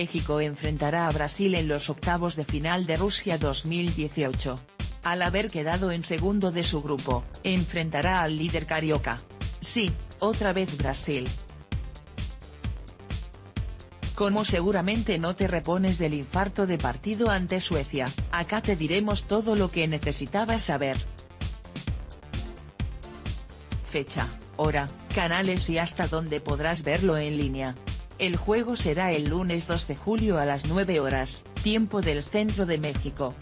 México enfrentará a Brasil en los octavos de final de Rusia 2018. Al haber quedado en segundo de su grupo, enfrentará al líder carioca. Sí, otra vez Brasil. Como seguramente no te repones del infarto de partido ante Suecia, acá te diremos todo lo que necesitabas saber. Fecha, hora, canales y hasta dónde podrás verlo en línea. El juego será el lunes 2 de julio a las 9 horas, tiempo del centro de México.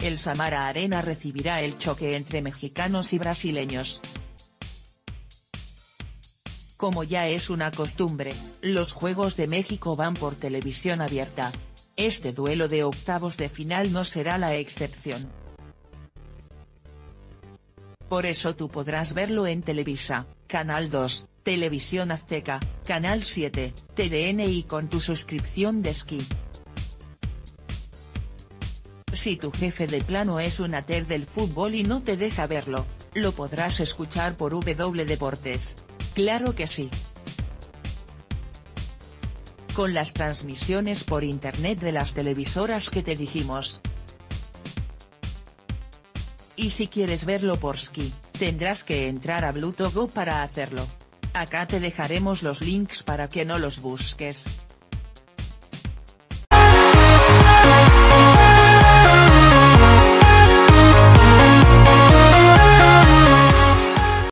El Samara Arena recibirá el choque entre mexicanos y brasileños. Como ya es una costumbre, los Juegos de México van por televisión abierta. Este duelo de octavos de final no será la excepción. Por eso tú podrás verlo en Televisa, Canal 2, Televisión Azteca, Canal 7, TDN y con tu suscripción de Ski. Si tu jefe de plano es un ater del fútbol y no te deja verlo, lo podrás escuchar por W Deportes. Claro que sí. Con las transmisiones por internet de las televisoras que te dijimos. Y si quieres verlo por Ski, tendrás que entrar a Bluetooth para hacerlo. Acá te dejaremos los links para que no los busques.